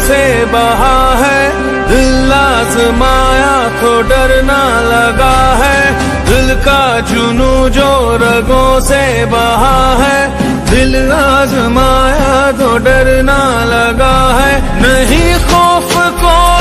से बहा है, दिल माया तो डरना लगा है। दिल का जुनू जो रगों से बहा है, दिल आजमाया तो डरना लगा है। नहीं खौफ कोई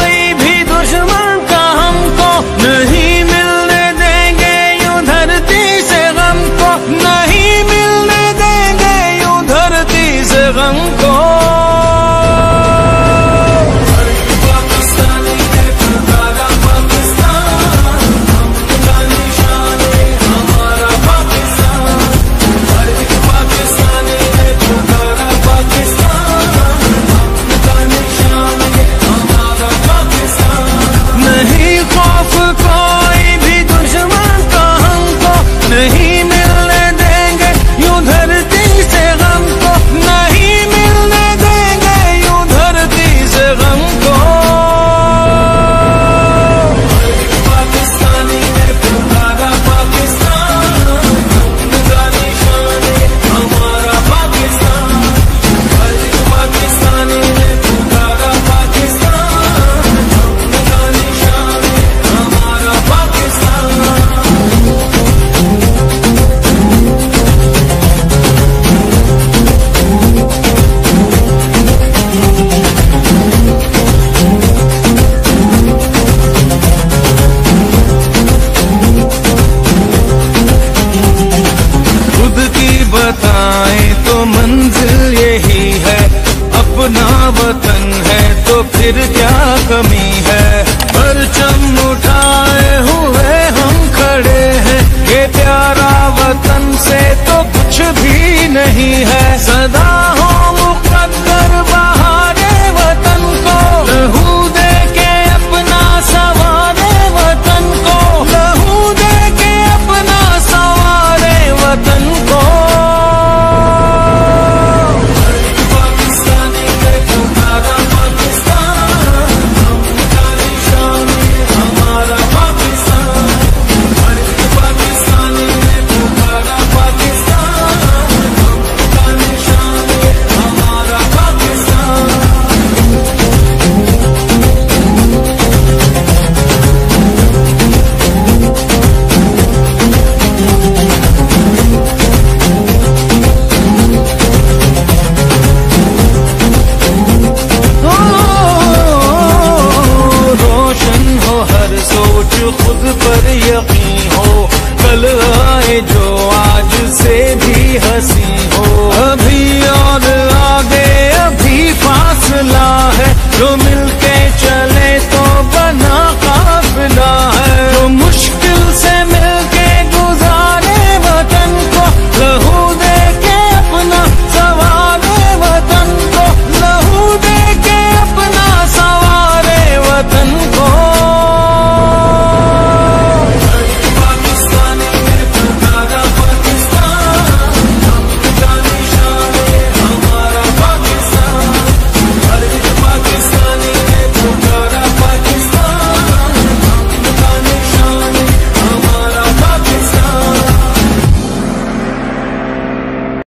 नहीं खौफ बताएँ तो मंजिल यही है। अपना वतन है तो फिर क्या कमी है? परचम उठाए हुए हम खड़े हैं। ये प्यारा वतन से तो कुछ भी नहीं है। सदा सोच खुद पर यकीन हो कल आए जो आज से भी हँसी हो।